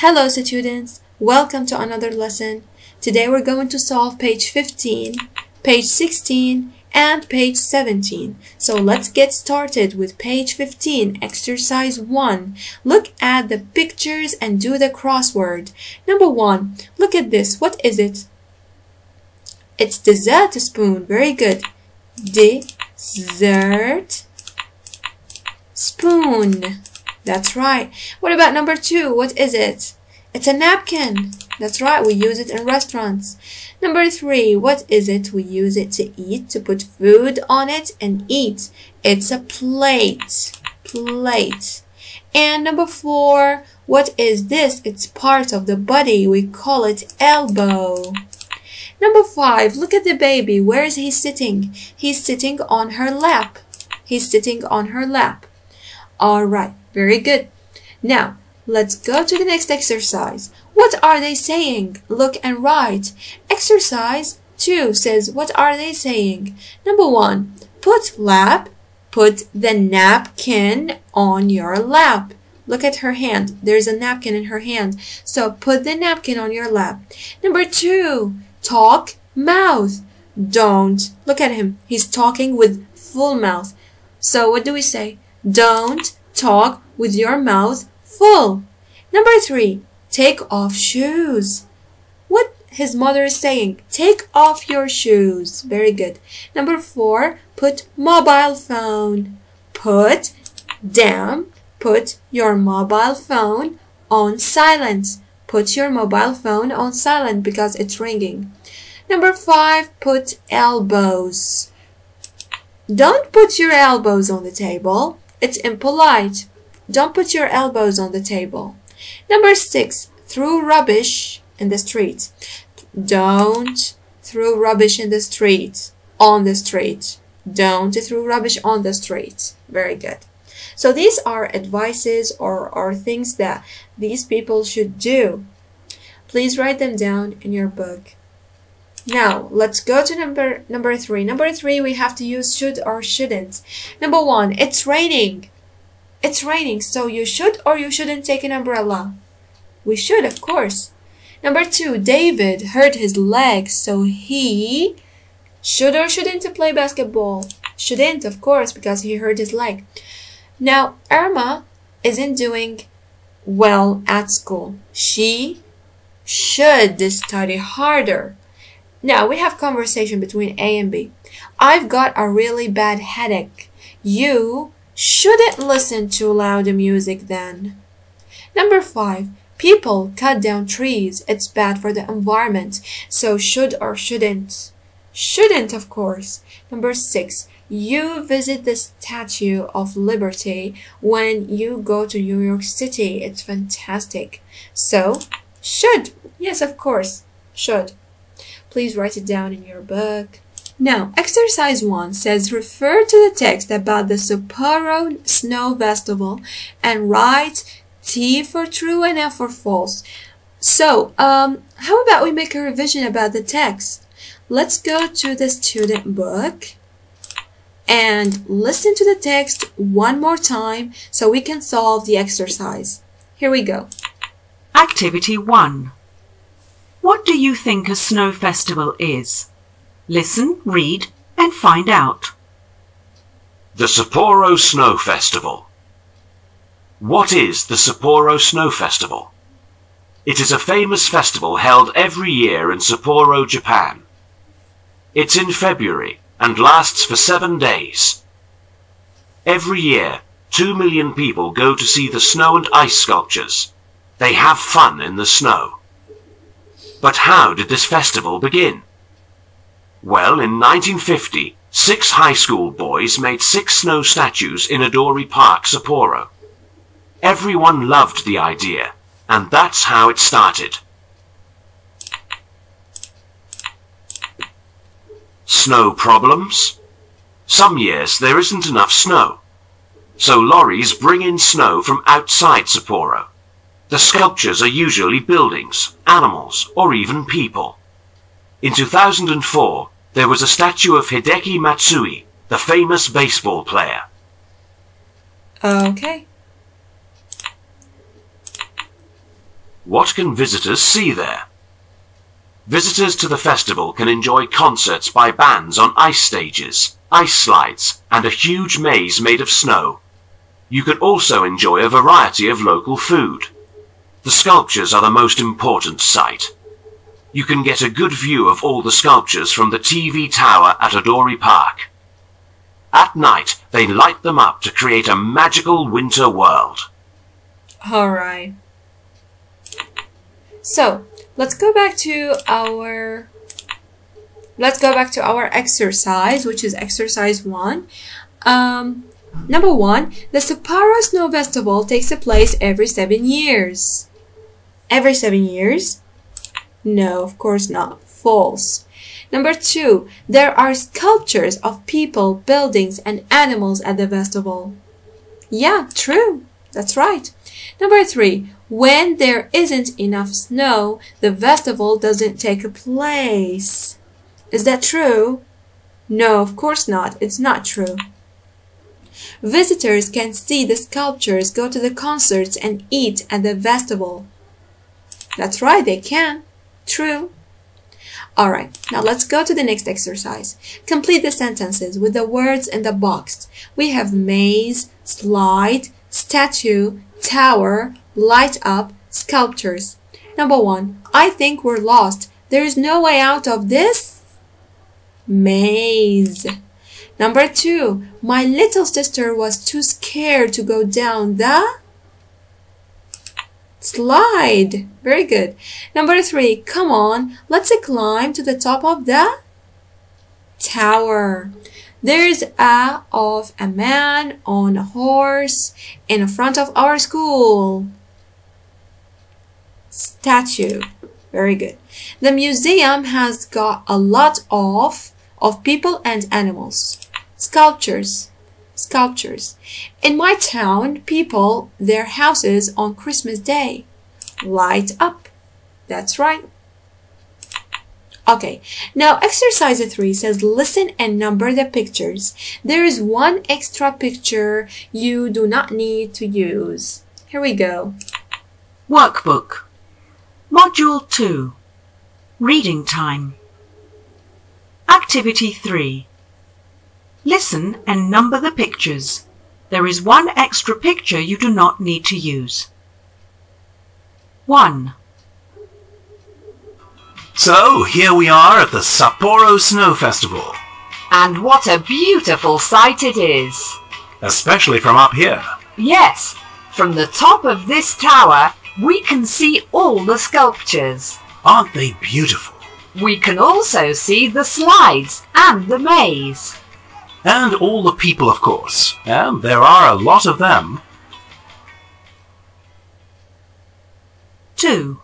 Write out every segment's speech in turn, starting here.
Hello students, welcome to another lesson. Today we're going to solve page 15, page 16, and page 17. So let's get started with page 15, exercise 1. Look at the pictures and do the crossword. Number 1, look at this. What is it? It's dessert spoon. Very good. Dessert spoon. That's right. What about number two? What is it? It's a napkin. That's right. We use it in restaurants. Number three. What is it? We use it to eat, to put food on it and eat. It's a plate. Plate. And number four. What is this? It's part of the body. We call it elbow. Number five. Look at the baby. Where is he sitting? He's sitting on her lap. He's sitting on her lap. All right. Very good. Now, let's go to the next exercise. What are they saying? Look and write. Exercise 2 says, what are they saying? Number 1, put lap, put the napkin on your lap. Look at her hand. There's a napkin in her hand. So put the napkin on your lap. Number 2, talk mouth. Don't. Look at him. He's talking with full mouth. So what do we say? Don't talk with your mouth full. Number three, take off shoes. What his mother is saying, take off your shoes. Very good. Number four, put mobile phone. Put down, put your mobile phone on silent. Put your mobile phone on silent because it's ringing. Number five, put elbows. Don't put your elbows on the table. It's impolite. Don't put your elbows on the table. Number six, throw rubbish in the street. Don't throw rubbish in the street, on the street. Don't throw rubbish on the street. Very good. So these are advices or, or things that these people should do. Please write them down in your book. Now, let's go to number number three. Number three, we have to use should or shouldn't. Number one, it's raining. It's raining, so you should or you shouldn't take an umbrella. We should, of course. Number two, David hurt his leg, so he should or shouldn't play basketball. Shouldn't, of course, because he hurt his leg. Now, Irma isn't doing well at school. She should study harder. Now we have conversation between A and B. I've got a really bad headache. You shouldn't listen to loud music then. Number five, people cut down trees. It's bad for the environment. So should or shouldn't? Shouldn't, of course. Number six, you visit the Statue of Liberty when you go to New York City. It's fantastic. So, should. Yes, of course. Should. Please write it down in your book. Now, exercise 1 says refer to the text about the Sapporo Snow Festival and write T for true and F for false. So, um, how about we make a revision about the text? Let's go to the student book and listen to the text one more time so we can solve the exercise. Here we go. Activity 1. What do you think a snow festival is? Listen, read, and find out. The Sapporo Snow Festival. What is the Sapporo Snow Festival? It is a famous festival held every year in Sapporo, Japan. It's in February and lasts for seven days. Every year, two million people go to see the snow and ice sculptures. They have fun in the snow. But how did this festival begin? Well, in 1950, six high school boys made six snow statues in Odori Park, Sapporo. Everyone loved the idea, and that's how it started. Snow problems? Some years there isn't enough snow. So lorries bring in snow from outside Sapporo. The sculptures are usually buildings, animals, or even people. In 2004, there was a statue of Hideki Matsui, the famous baseball player. Okay. What can visitors see there? Visitors to the festival can enjoy concerts by bands on ice stages, ice slides, and a huge maze made of snow. You can also enjoy a variety of local food. The sculptures are the most important sight. You can get a good view of all the sculptures from the TV tower at Odori Park. At night, they light them up to create a magical winter world. Alright. So, let's go back to our let's go back to our exercise, which is exercise one. Um, number one, the Sapporo Snow Festival takes place every seven years. Every seven years? No, of course not. False. Number two, there are sculptures of people, buildings, and animals at the festival. Yeah, true. That's right. Number three, when there isn't enough snow, the festival doesn't take place. Is that true? No, of course not. It's not true. Visitors can see the sculptures, go to the concerts, and eat at the festival. That's right, they can. True. Alright, now let's go to the next exercise. Complete the sentences with the words in the box. We have maze, slide, statue, tower, light up, sculptures. Number one, I think we're lost. There is no way out of this maze. Number two, my little sister was too scared to go down the slide. Very good. Number three, come on, let's climb to the top of the tower. There's a of a man on a horse in front of our school. Statue. Very good. The museum has got a lot of of people and animals. Sculptures. Sculptures. In my town, people their houses on Christmas Day light up. That's right. Okay, now exercise 3 says listen and number the pictures. There is one extra picture you do not need to use. Here we go. Workbook. Module 2. Reading time. Activity 3. Listen and number the pictures. There is one extra picture you do not need to use. 1. So, here we are at the Sapporo Snow Festival, And what a beautiful sight it is! especially from up here. Yes, from the top of this tower, we can see all the sculptures. Aren't they beautiful? We can also see the slides and the maze. And all the people, of course. And there are a lot of them. 2.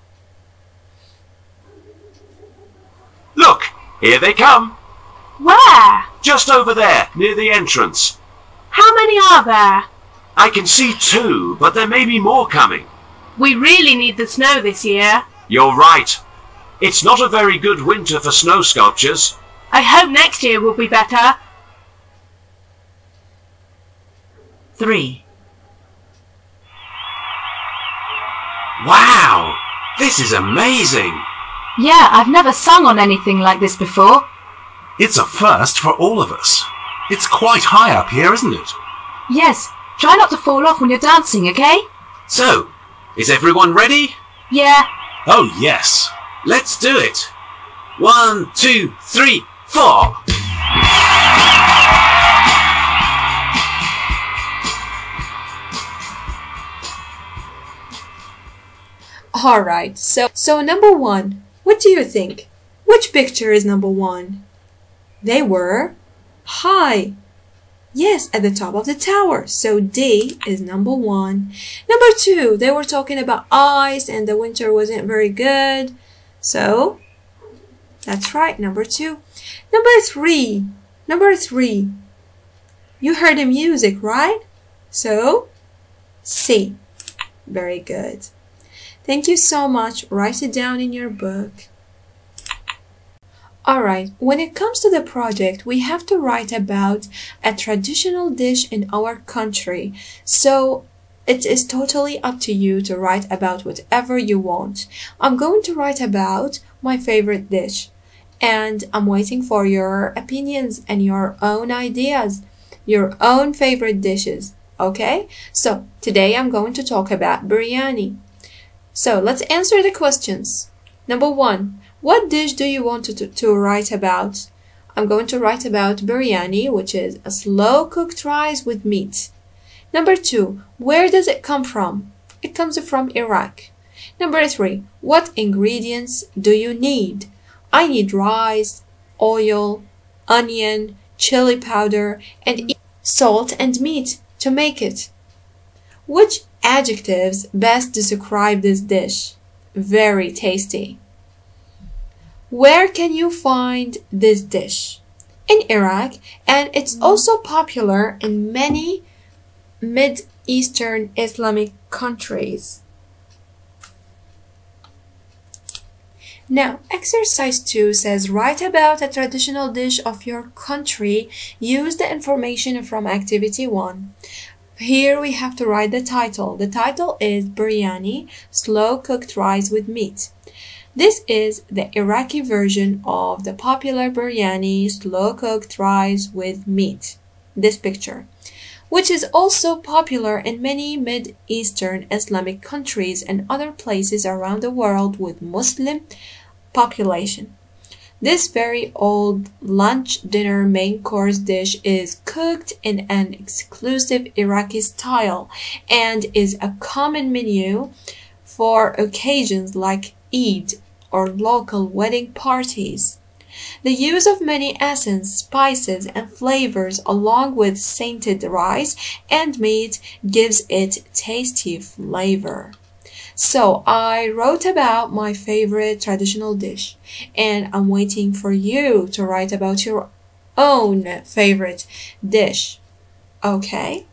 Look, here they come. Where? Just over there, near the entrance. How many are there? I can see two, but there may be more coming. We really need the snow this year. You're right. It's not a very good winter for snow sculptures. I hope next year will be better. 3. Wow! This is amazing! Yeah, I've never sung on anything like this before. It's a first for all of us. It's quite high up here, isn't it? Yes, try not to fall off when you're dancing, okay? So, is everyone ready? Yeah. Oh, yes. Let's do it. One, two, three, four. Alright, so so number one, what do you think? Which picture is number one? They were high. Yes, at the top of the tower. So D is number one. Number two, they were talking about ice and the winter wasn't very good. So that's right, number two. Number three, number three, you heard the music, right? So C. Very good. Thank you so much. Write it down in your book. Alright, when it comes to the project, we have to write about a traditional dish in our country. So it is totally up to you to write about whatever you want. I'm going to write about my favorite dish and I'm waiting for your opinions and your own ideas, your own favorite dishes. Okay? So today I'm going to talk about biryani. So let's answer the questions. Number one, what dish do you want to, to, to write about? I'm going to write about biryani, which is a slow cooked rice with meat. Number two, where does it come from? It comes from Iraq. Number three, what ingredients do you need? I need rice, oil, onion, chili powder, and salt and meat to make it. Which adjectives best describe this dish? Very tasty. Where can you find this dish? In Iraq, and it's also popular in many Mid Eastern Islamic countries. Now, exercise 2 says write about a traditional dish of your country. Use the information from activity 1. Here we have to write the title. The title is Biryani, slow cooked rice with meat. This is the Iraqi version of the popular biryani, slow cooked rice with meat. This picture which is also popular in many Mid Eastern Islamic countries and other places around the world with Muslim population. This very old lunch dinner main course dish is cooked in an exclusive Iraqi style and is a common menu for occasions like Eid or local wedding parties. The use of many essence, spices, and flavors along with sainted rice and meat gives it tasty flavor. So I wrote about my favorite traditional dish and I'm waiting for you to write about your own favorite dish. Okay?